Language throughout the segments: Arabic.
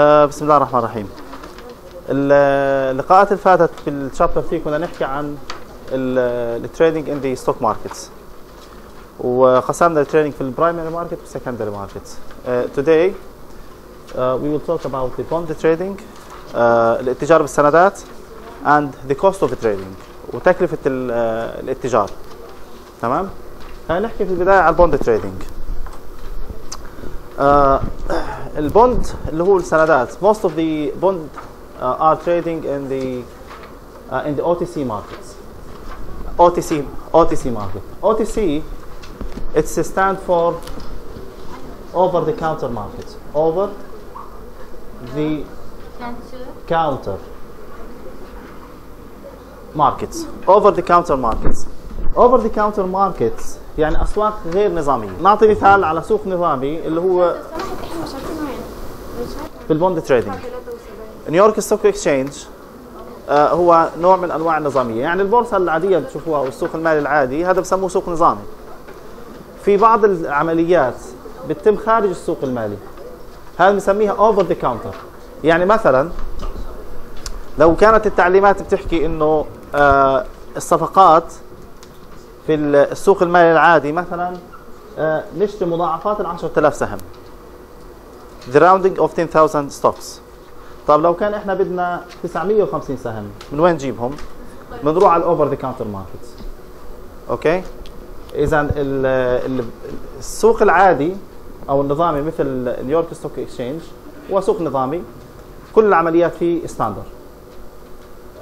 آه بسم الله الرحمن الرحيم. اللقاءات اللي فاتت في ال chapter 3 كنا نحكي عن ال trading in the stock markets وقسمنا ال trading في ال primary market وال secondary market today uh, we will talk about the bond trading uh, الاتجار بالسندات and the cost of trading وتكلفة uh, الاتجار. تمام؟ خلينا نحكي في البداية على ال bond trading آه البوند اللي هو السندات most of the bond uh, are trading in the uh, in the OTC markets OTC OTC market OTC it's a stand for over the counter market over the Cancer. counter markets over the counter markets over the counter markets يعني اسواق غير نظاميه نعطي مثال على سوق نظامي اللي هو في ال bond trading نيويورك stock exchange هو نوع من أنواع النظامية. يعني البورصة العادية بتشوفوها أو السوق المالي العادي هذا بسموه سوق نظامي. في بعض العمليات بتتم خارج السوق المالي. هذا بنسميها over the counter يعني مثلا لو كانت التعليمات بتحكي إنه آه الصفقات في السوق المالي العادي مثلا آه نشتري مضاعفات ال 10000 سهم. The rounding of 10000 stocks طب لو كان إحنا بدنا 950 سهم من وين نجيبهم؟ بنروح على ال over the counter market okay؟ اذا ال- ال- السوق العادي أو النظامي مثل نيويورك stock exchange هو سوق نظامي. كل العمليات فيه standard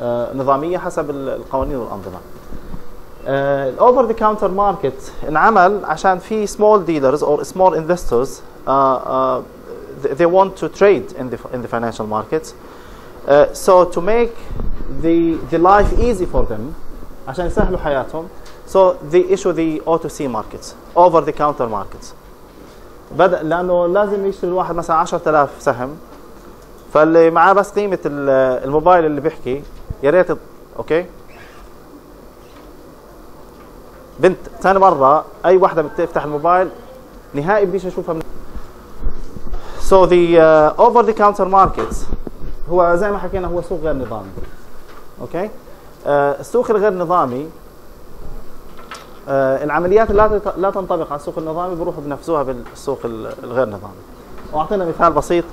آه، نظامية حسب ال- القوانين والأنظمة. ال over the counter market انعمل عشان في small investors uh, uh, th- they want to trade in the in the financial markets. Uh, so to make the the life easy for them عشان يسهلوا حياتهم so they issue the OTC markets over the counter markets. بدأ لأنه لازم يشتري الواحد مثلا 10000 سهم فاللي معاه بس قيمة ال- الموبايل اللي بيحكي يا ريت okay؟ بنت ثاني مرة أي وحده بتفتح الموبايل نهائي بديش أشوفها من So the uh, over the counter markets هو زي ما حكينا هو سوق غير نظامي. okay؟ uh, السوق الغير نظامي uh, العمليات لا لا تنطبق على السوق النظامي بيروحوا بنفذوها بالسوق ال- الغير نظامي. وأعطينا مثال بسيط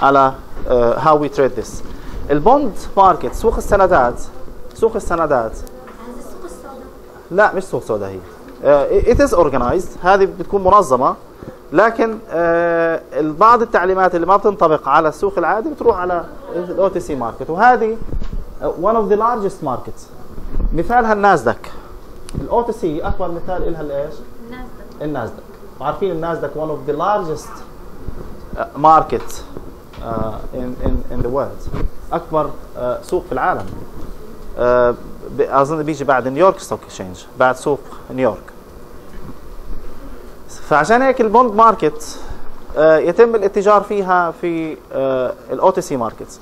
على uh, how we trade this. ال bond market سوق السندات سوق السندات لا مش سوق سوداء هي uh, it is organized هذه بتكون منظمة لكن uh, بعض التعليمات اللي ما بتنطبق على السوق العادي بتروح على ال OTC market وهذه one of the largest markets. مثالها النازدك ال OTC أكبر مثال لها الايش؟ الناز النازدك وعارفين of the largest uh, market uh, in, in, in the world. أكبر uh, سوق في العالم. uh, أظن بيجي بعد نيويورك stock exchange بعد سوق نيويورك فعشان هيك ال bond market آه، يتم الاتجار فيها في ال OTC markets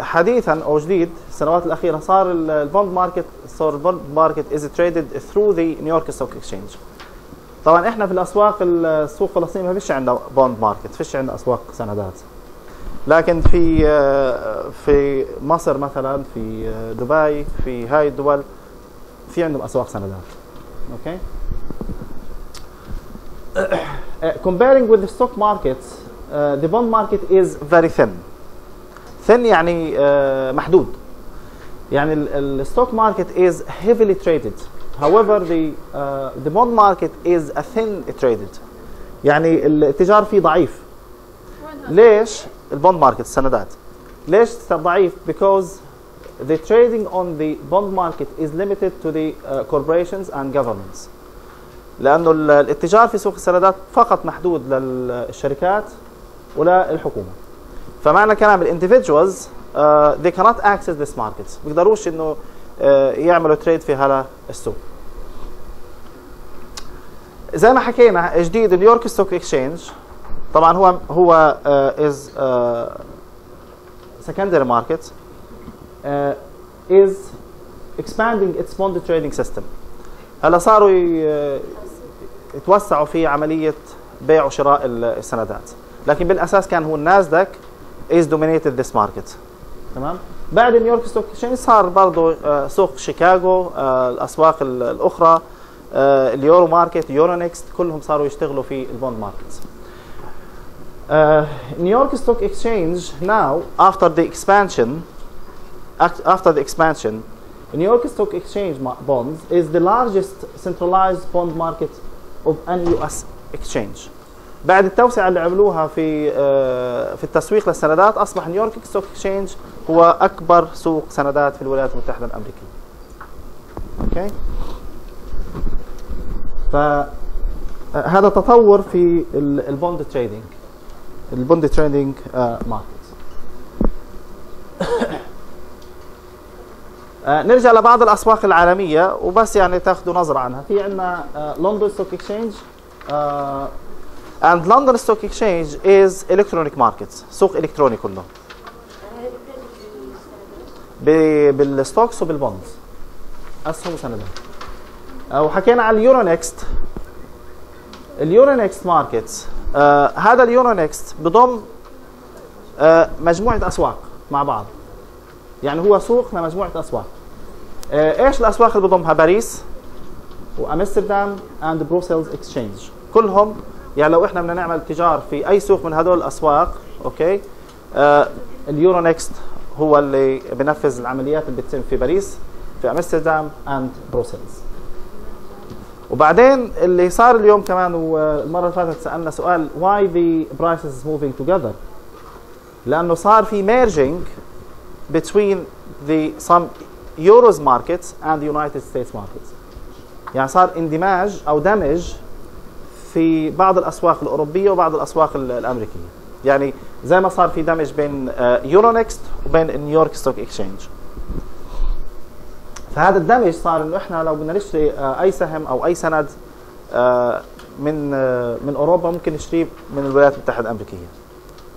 حديثا أو جديد السنوات الأخيرة صار ال- ال bond market صار ال bond market is traded through the New York Stock Exchange طبعا إحنا في الأسواق السوق الفلسطيني ما فيش عندنا bond market فيش عندنا أسواق سندات. لكن في آه، في مصر مثلا في آه، دبي في هاي الدول في عندهم أسواق سندات. okay؟ Uh, comparing with the stock markets uh, the bond market is very thin thin يعني uh, محدود يعني الستوك ماركت is heavily traded however the uh, the bond market is a thin traded يعني الاتجار فيه ضعيف ليش البوند ماركت السندات ليش ضعيف because the trading on the bond market is limited to the uh, corporations and governments لأنه ال- الاتجار في سوق السندات فقط محدود للشركات ولا الحكومة. فمعنى كلام ال individuals uh, they cannot access this market. بيقدروش إنه uh, يعملوا trade في هذا السوق. زي ما حكينا جديد نيويورك stock exchange طبعا هو هو is secondary market uh, is expanding its bond trading system. هلا صاروا يتوسعوا في عملية بيع وشراء ال- السندات. لكن بالأساس كان هو النازداك is dominated this market. تمام؟ بعد نيويورك stock exchange صار برضه آه، سوق شيكاغو آه، الأسواق ال- الأخرى آه، ال Euro market Euronext كلهم صاروا يشتغلوا في ال bond market. نيويورك stock exchange after the expansion act- after the expansion New York Stock Exchange bonds is the largest centralized bond market of any US exchange. بعد التوسعة اللي عملوها في آه، في التسويق للسندات أصبح نيويورك stock exchange هو أكبر سوق سندات في الولايات المتحدة الأمريكية. okay؟ فهذا تطور في ال- ال bond trading ال bond trading market. آه، نرجع لبعض الأسواق العالمية وبس يعني تاخذوا نظرة عنها. في عندنا London Stock Exchange and London Stock Exchange is electronic markets سوق إلكتروني كله. بال stocks وبال bonds أسهم وسندات آه، وحكينا على ال Euronext ال Euronext markets هذا ال Euronext بضم مجموعة أسواق مع بعض. يعني هو سوق لمجموعه أسواق. إيش الأسواق اللي بضمها؟ باريس وأمستردام and Brussels Exchange كلهم يعني لو إحنا بدنا نعمل تجار في أي سوق من هدول الأسواق أوكي؟ آه ال Euronext هو اللي بنفذ العمليات اللي بتتم في باريس في أمستردام and Brussels وبعدين اللي صار اليوم كمان والمرة اللي فاتت سألنا سؤال why the prices moving together لأنه صار في merging between the some markets and the United States markets. يعني صار اندماج أو دمج في بعض الأسواق الأوروبية وبعض الأسواق ال- الأمريكية. يعني زي ما صار في دمج بين Euronext وبين New York Stock Exchange فهذا الدمج صار إنه إحنا لو بدنا نشتري آه، أي سهم أو أي سند آه، من آه، من أوروبا ممكن نشتريه من الولايات المتحدة الأمريكية.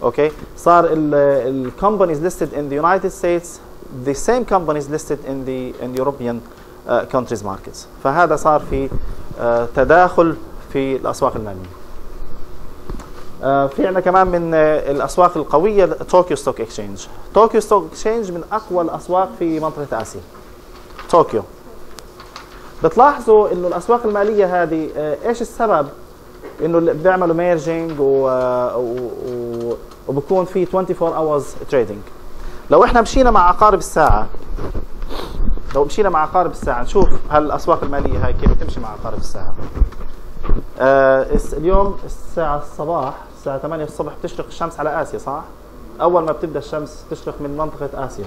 أوكي صار ال companies listed in the United States the same companies listed in the in European uh, countries markets. فهذا صار في uh, تداخل في الأسواق المالية. Uh, في عندنا كمان من uh, الأسواق القوية طوكيو Stock Exchange طوكيو Stock Exchange من أقوى الأسواق في منطقة آسيا. طوكيو بتلاحظوا إنه الأسواق المالية هذه uh, إيش السبب؟ إنه بيعملوا merging و, و, و وبكون في 24 hours trading لو إحنا مشينا مع عقارب الساعة لو مشينا مع عقارب الساعة نشوف هل الاسواق المالية هاي كيف بتمشي مع عقارب الساعة. آه اليوم الساعة الصباح الساعة 8 الصبح بتشرق الشمس على آسيا صح؟ أول ما بتبدأ الشمس تشرق من منطقة آسيا.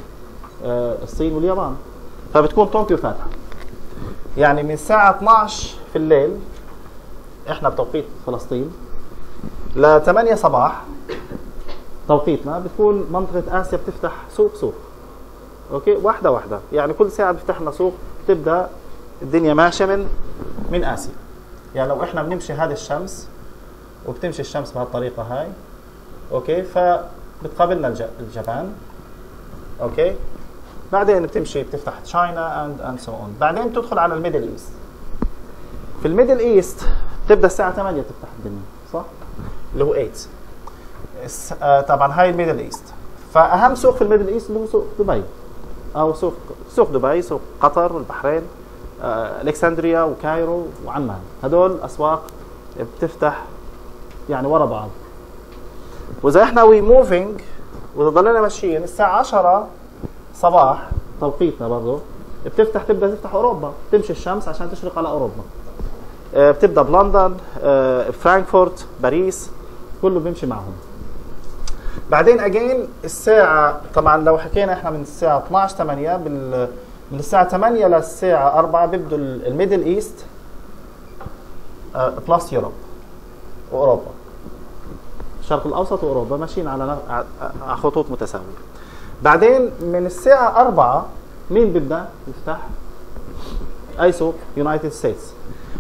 آه الصين واليابان. فبتكون طوكيو فاتحه يعني من الساعة 12 في الليل إحنا بتوقيت فلسطين ل 8 صباح توقيتنا بتكون منطقة آسيا بتفتح سوق سوق. أوكي؟ واحدة واحدة. يعني كل ساعة بيفتح لنا سوق بتبدأ الدنيا ماشية من من آسيا. يعني لو إحنا بنمشي هذه الشمس وبتمشي الشمس بهالطريقة هاي أوكي؟ فبتقابلنا اليابان أوكي؟ بعدين بتمشي بتفتح China and and so on بعدين بتدخل على ال Middle East. في ال Middle East بتبدأ الساعة 8 تفتح الدنيا صح؟ اللي هو 8 الس- آه، طبعا هاي ال Middle East. فأهم سوق في ال Middle East اللي هو سوق دبي. أو سوق سوق دبي سوق قطر والبحرين آه، Alexandria و Cairo وعمان. هدول أسواق بتفتح يعني ورا بعض. وإذا إحنا we moving وإذا ضلينا ماشيين الساعة 10 صباح توقيتنا برضه بتفتح تبدأ تفتح أوروبا. تمشي الشمس عشان تشرق على أوروبا. آه، بتبدأ بلندن آه، فرانكفورت باريس كله بيمشي معهم. بعدين اجين الساعة طبعا لو حكينا إحنا من الساعة 12 8 بال من الساعة 8 للساعة 4 بيبدوا ال- ال Middle East plus Europe وأوروبا. الشرق الأوسط وأوروبا ماشيين على خطوط متساوية. بعدين من الساعة 4 مين بيبدأ؟ يفتح؟ اي سوق United States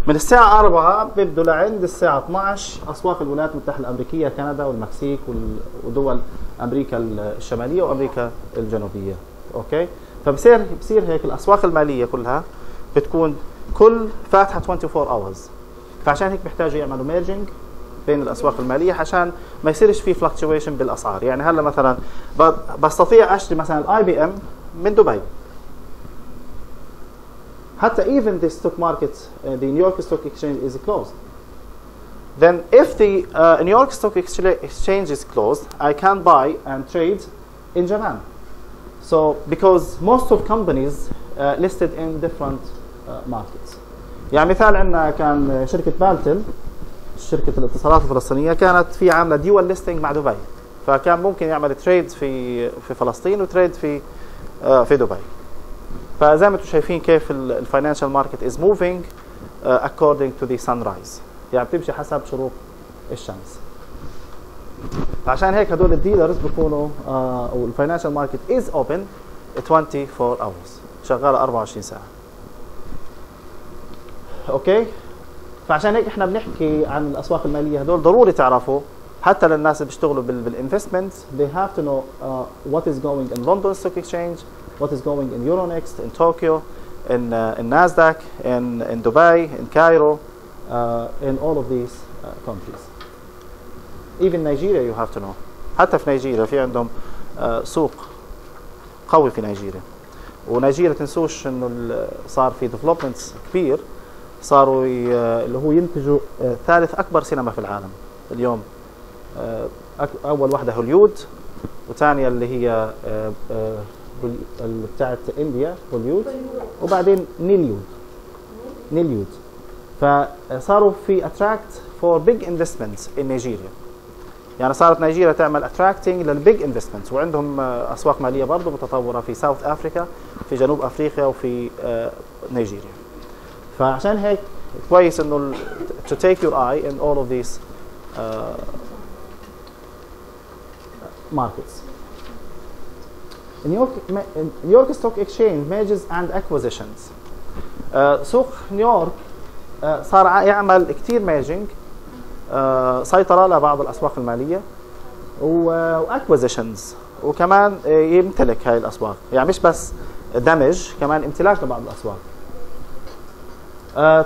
من الساعة 4 بيبدوا لعند الساعة 12 أسواق الولايات المتحدة الأمريكية كندا والمكسيك وال- ودول أمريكا الشمالية وأمريكا الجنوبية. أوكي؟ فبصير بصير هيك الأسواق المالية كلها بتكون كل فاتحة 24 hours. فعشان هيك بيحتاجوا يعملوا merging بين الاسواق المالية عشان ما يصيرش في fluctuation بالأسعار. يعني هلأ مثلا بستطيع أشتري مثلا ال IBM من دبي. حتى even the stock market uh, the New York Stock Exchange is closed then if the uh, New York Stock Exchange Exchange is closed I can buy and trade in Japan so because most of companies uh, listed in different uh, markets يعني مثال عندنا كان شركة بالتل شركة الاتصالات الفلسطينية كانت في عاملة ديول ليستنج مع دبي فكان ممكن يعمل تريد في في فلسطين وتريد في آه، في دبي فزي ما أنتم شايفين كيف ال financial market is moving according to the sunrise. يعني بتمشي حسب شروق الشمس. فعشان هيك هدول ال dealers بيكونوا أو ال financial market is open 24 hours. شغالة 24 ساعة. أوكي فعشان هيك إحنا بنحكي عن الأسواق المالية. هدول ضروري تعرفوا. حتى للناس اللي بيشتغلوا بال investment they have to know uh, what is going in London Stock Exchange what is going in Euronext in Tokyo in uh, in Nasdaq in in Dubai in Cairo uh, in all of these uh, countries. Even Nigeria you have to know. حتى في نيجيريا في عندهم uh, سوق قوي في نيجيريا. ونيجيريا تنسوش إنه صار في developments كبير. صاروا ي- اللي هو ينتجوا آه، ثالث أكبر سينما في العالم. اليوم أول واحدة هوليود وثانية اللي هي بتاعت India هوليود وبعدين نوليوود. نوليوود. فصاروا في attract for big investments in نيجيريا يعني صارت نيجيريا تعمل attracting لل big investments وعندهم آه، أسواق مالية برضه متطورة في ساوث افريكا في جنوب أفريقيا وفي آه، نيجيريا. فعشان هيك كويس إنه to take your eye in all of these uh, markets. York Stock Exchange mergers and acquisitions. Uh, سوق نيويورك uh, صار يعمل كثير merging uh, سيطرة لبعض الأسواق المالية. و acquisitions وكمان uh, يمتلك هاي الأسواق. يعني مش بس دمج كمان امتلاك لبعض الأسواق.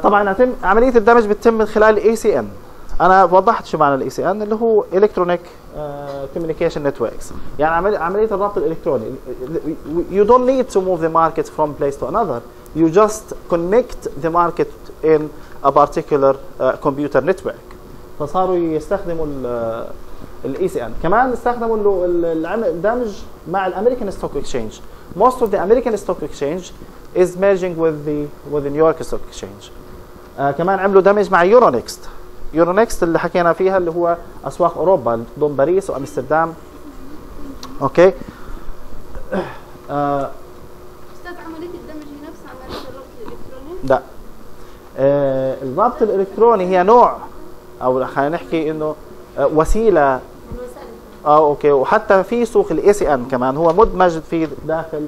طبعا يتم عملية الدمج بتتم من خلال ال ECN أنا وضحت شو معنى ال ECN اللي هو electronic communication networks يعني عمل عملية الربط الإلكتروني. You don't need to move the market from place to another. You just connect the market in a particular uh, computer network. فصاروا يستخدموا ال ECN كمان استخدموا ال- ال- العم- الدمج مع ال American Stock Exchange most of the American stock exchange is merging with the with the New York Stock Exchange. آه كمان عملوا دمج مع Euronext Euronext اللي حكينا فيها اللي هو أسواق أوروبا ضمن باريس وأمستردام. أوكي؟ آه أستاذ عملية الدمج هي نفس عملية الربط الإلكتروني؟ لا. آه الربط الإلكتروني هي نوع أو خلينا نحكي إنه آه وسيلة. آه أوكي. وحتى في سوق ال ECN كمان. هو مدمج في داخل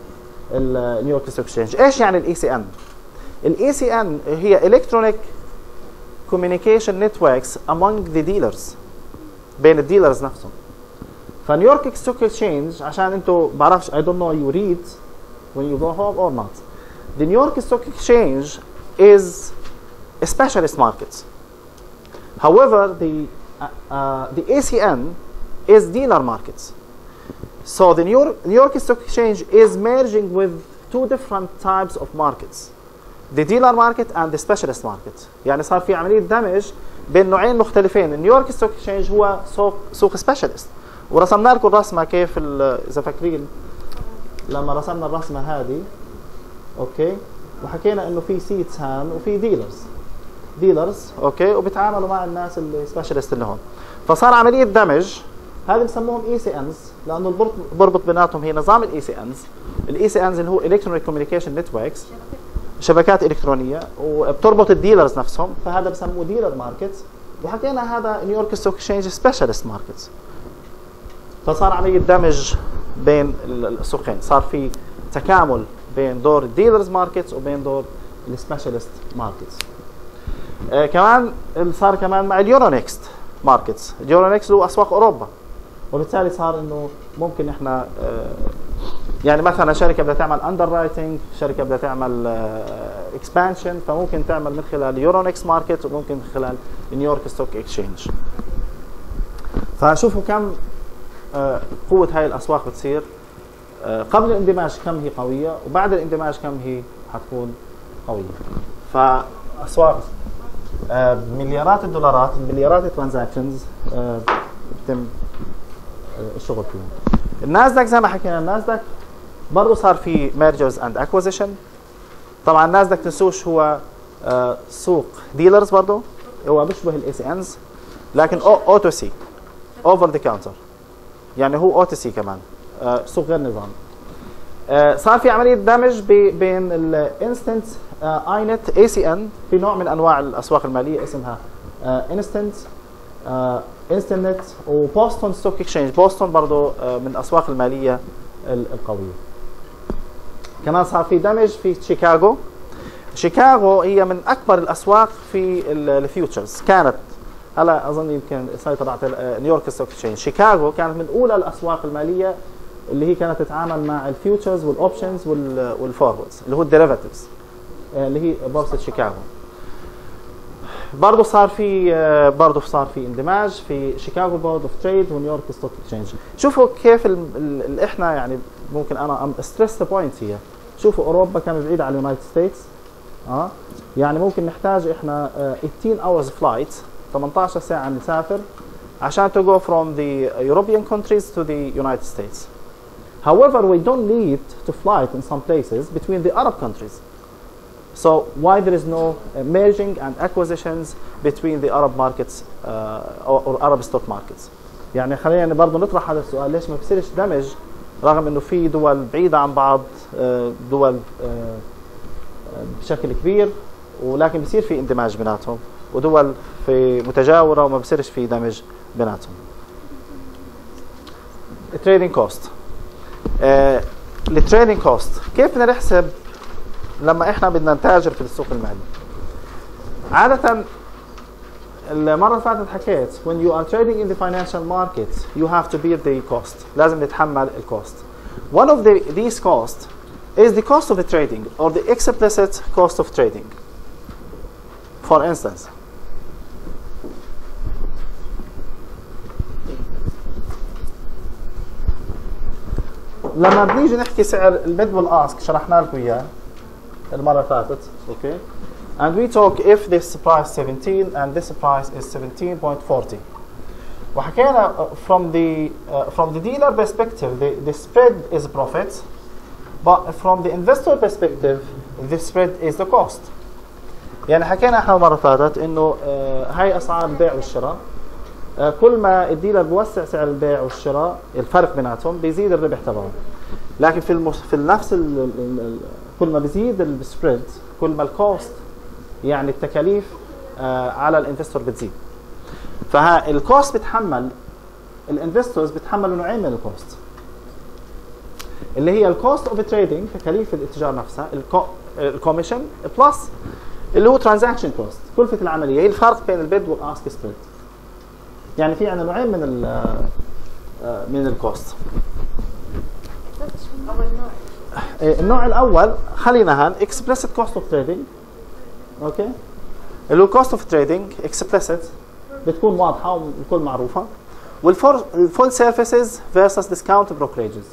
ال New York Stock Exchange إيش يعني ال ECN الاي سي ان هي الكترونيك كوميونيكيشن نتوركس among the dealers بين الديلرز نفسهم فنيويورك ستوك اكسشينج عشان انتم بعرفش I don't know you read when you go home or not the New York Stock Exchange is a specialist market however the uh, uh, the ACN is dealer markets. So the New York, New York Stock Exchange is merging with two different types of markets. The dealer market and the specialist market. يعني صار في عملية دمج بين نوعين مختلفين. ال New York Stock Exchange هو سوق سوق specialist. ورسمنا لكم الرسمة كيف إذا فاكرين. لما رسمنا الرسمة هذه أوكي؟ وحكينا إنه في seats هان وفي dealers dealers أوكي؟ وبيتعاملوا مع الناس اللي specialist اللي هون. فصار عملية دمج هذا بسموهم ECNs لأنه بربط بيناتهم هي نظام ال ECNs ال ECNs اللي هو electronic communication networks شبكات إلكترونية وبتربط ال dealers نفسهم فهذا بسموه dealer market وحكينا هذا New York Stock Exchange specialist market فصار عملية دمج بين ال- السوقين. صار في تكامل بين دور ال dealers markets وبين دور ال specialist markets آه كمان صار كمان مع ال Euronext markets ال Euronext هو أسواق أوروبا. وبالتالي صار إنه ممكن إحنا آه يعني مثلا شركة بدها تعمل underwriting شركة بدها تعمل expansion فممكن تعمل من خلال Euronext market وممكن من خلال New York Stock Exchange فشوفوا كم آه، قوة هاي الأسواق بتصير. آه، قبل الاندماج كم هي قوية وبعد الاندماج كم هي حتكون قوية. فأسواق آه، بمليارات الدولارات بمليارات ال transactions بتم آه، الشغل فيهم. الناسداك زي ما حكينا الناسداك برضه صار في mergers and acquisition طبعا الناسداك تنسوش هو آه، سوق dealers برضه هو بيشبه ال ECNs لكن OTC over the counter يعني هو OTC كمان. آه، سوق غير نظامي آه، صار في عملية دمج بي- بين ال Instinet ECN في نوع من أنواع الأسواق المالية اسمها Instinet Instinet و Boston Stock Exchange بوستون برضه من الأسواق المالية ال- القوية. كمان صار في دمج في شيكاغو. شيكاغو هي من أكبر الأسواق في ال- ال futures. كانت هلا أظن يمكن سيطر على آه، New York Stock Exchange. شيكاغو كانت من أولى الأسواق المالية اللي هي كانت تتعامل مع ال futures وال options وال forwards اللي هو ال derivatives اللي هي بورصة شيكاغو. برضه صار في آه، برضه صار في اندماج في Chicago Board of Trade و New York Stock Exchange شوفوا كيف ال ال ال إحنا يعني ممكن أنا stress point هي شوفوا أوروبا كانت بعيده عن ال United States آه يعني ممكن نحتاج إحنا آه، 18 hours flight 18 ساعة نسافر عشان to go from the European countries to the United States. However, we don't need to fly in some places between the Arab countries. So why there is no uh, merging and acquisitions between the Arab markets uh, or, or Arab stock markets? يعني خلينا برضه نطرح هذا السؤال ليش ما بصيرش دمج رغم إنه في دول بعيدة عن بعض آه، دول آه، آه، بشكل كبير ولكن بصير في اندماج بيناتهم ودول في متجاورة وما بصيرش في دمج بيناتهم. ال trading cost ال trading cost كيف بدنا نحسب لما إحنا بدنا نتاجر في السوق المالي عادة المرة اللي فاتت حكيت when you are trading in the financial market you have to bear the cost لازم نتحمل ال cost one of the, these costs is the cost of the trading or the explicit cost of trading for instance لما بنيجي نحكي سعر البيد والاسك شرحنا لكم اياه المرة اللي فاتت. أوكي and we talk if this price 17 and this price is 17.40 وحكينا uh, from the uh, from the dealer perspective the, the spread is profit but from the investor perspective the spread is the cost. يعني حكينا إحنا المرة اللي فاتت إنه آه، هاي أسعار البيع والشراء. آه، كل ما ال dealer بوسع سعر البيع والشراء الفرق بيناتهم بيزيد الربح تبعه. لكن في المس... في نفس ال... كل ما بيزيد ال spread كل ما ال cost يعني التكاليف آه على ال investor بتزيد. فها ال cost بتحمل ال investors بتحملوا نوعين من ال cost اللي هي ال cost of trading تكاليف الاتجار نفسها ال commission plus اللي هو transaction cost كلفة العملية. هي الفرق بين ال bid وال ask spread يعني في عندنا نوعين من آه، من ال cost أول نوع إيه، النوع الأول خلينا هان explicit cost of trading. أوكي؟ اللي هو cost of trading explicit بتكون واضحة والكل معروفة. وال full services versus discount brokerages.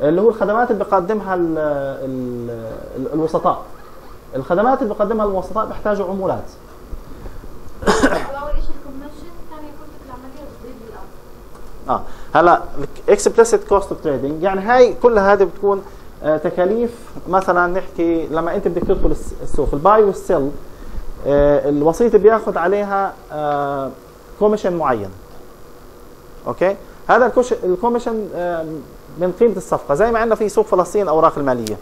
اللي هو الخدمات اللي بيقدمها ال ال ال الوسطاء. الخدمات اللي بيقدمها الوسطاء بيحتاجوا عمولات أول شيء ال commission ثاني كلفة العملية بتزيد بالأرض آه. هلا explicit cost of trading يعني هاي كلها هذه بتكون آه تكاليف. مثلا نحكي لما أنت بدك تدخل الس- السوق ال buy وال sell آه الوسيط بياخذ عليها آه commission معين. أوكي؟ هذا ال commission آه من قيمة الصفقة. زي ما عندنا في سوق فلسطين الاوراق المالية.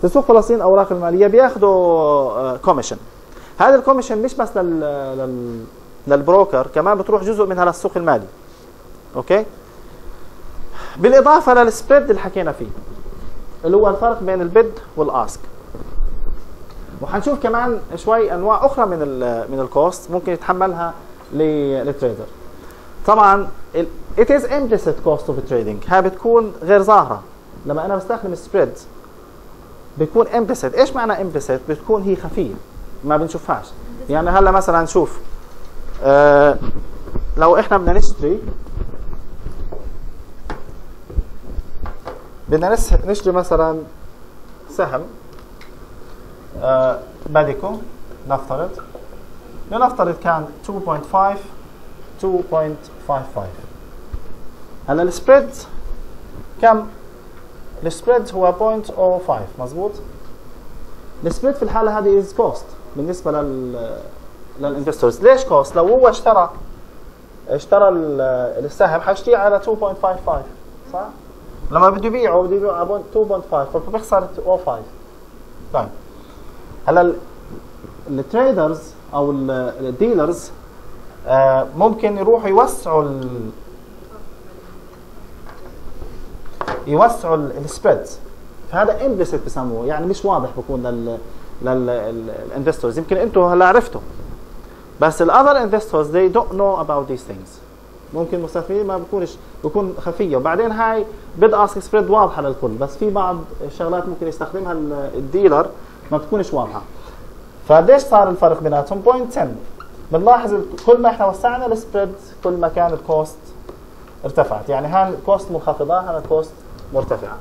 في سوق فلسطين الاوراق المالية بياخذوا آه commission هذا ال commission مش بس لل لل broker كمان بتروح جزء منها للسوق المالي. أوكي؟ بالإضافة لل spread اللي حكينا فيه اللي هو الفرق بين ال bid وال ask. وحنشوف كمان شوي أنواع أخرى من من ال cost ممكن يتحملها لل trader. طبعا it is implicit cost of trading. هاي بتكون غير ظاهرة. لما أنا بستخدم ال spread بتكون implicit. إيش معنى implicit بتكون هي خفية. ما بنشوفهاش. يعني هلا مثلا نشوف آه لو إحنا بدنا نشتري بدنا نشتري مثلا سهم آه نفترض. لنفترض كان 2.5 2.55 هلأ ال spread كم؟ ال spread هو 0.05 مزبوط؟ ال spread في الحالة هذه is cost بالنسبة لل لل investors ليش cost لو هو اشترى اشترى ال- السهم حيشتريه على 2.55 صح؟ لما بده يبيعه بده يبيعه على 2.5 فبيخسر 0.5 طيب. هلأ ال- traders أو ال- dealers آه، ممكن يروحوا يوسعوا ال- يوسعوا ال spreads فهذا implicit بسموه. يعني مش واضح بكون لل لل investors يمكن أنتم هلأ عرفتوا. بس ال other investors they don't know about these things. ممكن المستثمرين ما بكونش بكون خفية. وبعدين هاي bid ask spread واضحة للكل بس في بعض الشغلات ممكن يستخدمها ال- dealer ما بتكونش واضحة. فقديش صار الفرق بيناتهم؟ point 10 بنلاحظ كل ما إحنا وسعنا ال spread كل ما كان ال cost ارتفعت. يعني هان ال cost منخفضه هان ال cost مرتفعة.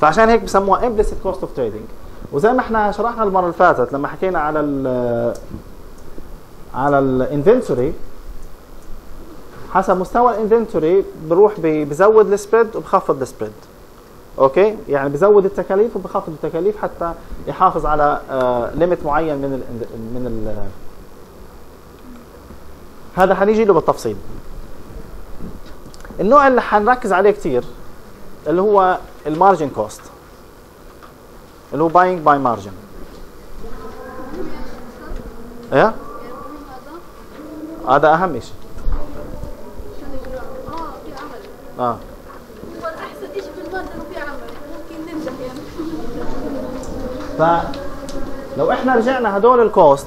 فعشان هيك بسموها implicit cost of trading. وزي ما إحنا شرحنا المرة اللي فاتت لما حكينا على ال على ال inventory حسب مستوى ال inventory بروح بزود ال spread وبخفض ال spread. أوكي؟ يعني بزود التكاليف وبخفض التكاليف حتى يحافظ على limit معين من ال من ال هذا حنيجي له بالتفصيل. النوع اللي حنركز عليه كثير اللي هو ال margin cost اللي هو buying by margin إيه؟ هذا أهم شيء آه. احسن شيء في انه في عمل ممكن ننجح يعني فلو إحنا رجعنا هدول ال cost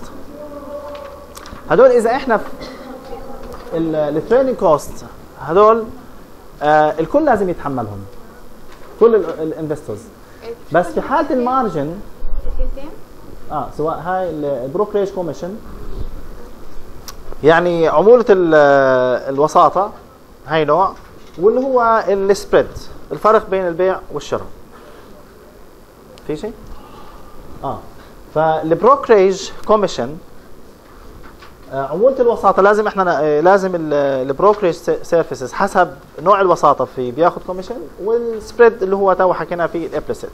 هدول إذا إحنا ال trading cost هدول آه الكل لازم يتحملهم. كل ال investors بس في حالة ال margin آه سواء هاي ال brokerage commission يعني عمولة ال- الوساطة هاي نوع. واللي هو ال spread الفرق بين البيع والشراء. في شيء؟ آه. فال brokerage commission عمولة الوساطة لازم إحنا ن- لازم ال brokerage services حسب نوع الوساطة في بياخذ commission وال spread اللي هو تو حكينا فيه ال implicit